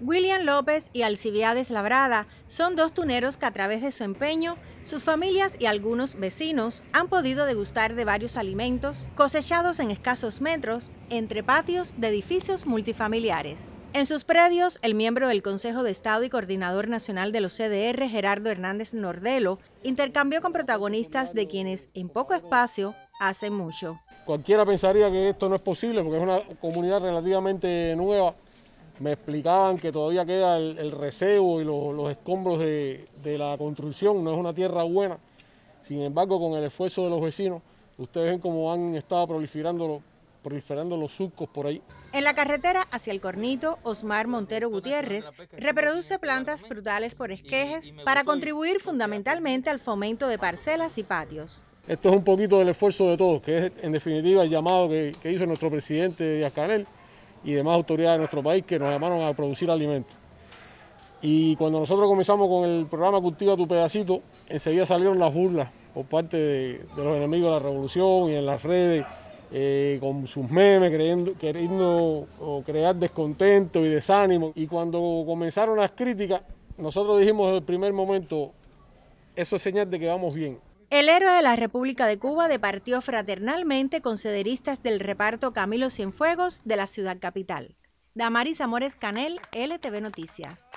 William López y Alcibiades Labrada son dos tuneros que a través de su empeño, sus familias y algunos vecinos han podido degustar de varios alimentos cosechados en escasos metros entre patios de edificios multifamiliares. En sus predios, el miembro del Consejo de Estado y coordinador nacional de los CDR, Gerardo Hernández Nordelo, intercambió con protagonistas de quienes en poco espacio hacen mucho. Cualquiera pensaría que esto no es posible porque es una comunidad relativamente nueva me explicaban que todavía queda el, el recebo y los, escombros de, la construcción, no es una tierra buena. Sin embargo, con el esfuerzo de los vecinos, ustedes ven cómo han estado proliferando, proliferando los surcos por ahí. En la carretera hacia el Cornito, Osmar Montero Gutiérrez reproduce plantas frutales por esquejes para contribuir fundamentalmente al fomento de parcelas y patios. Esto es un poquito del esfuerzo de todos, que es en definitiva el llamado que, hizo nuestro presidente Díaz Canel y demás autoridades de nuestro país que nos llamaron a producir alimentos. Y cuando nosotros comenzamos con el programa Cultiva tu pedacito, enseguida salieron las burlas por parte de, los enemigos de la revolución y en las redes, eh, con sus memes, creyendo, queriendo crear descontento y desánimo. Y cuando comenzaron las críticas, nosotros dijimos desde el primer momento, eso es señal de que vamos bien. El héroe de la República de Cuba departió fraternalmente con cederistas del reparto Camilo Cienfuegos de la ciudad capital. Damaris Amores Canel, LTV Noticias.